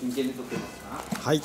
真剣に撮ってますか？はい。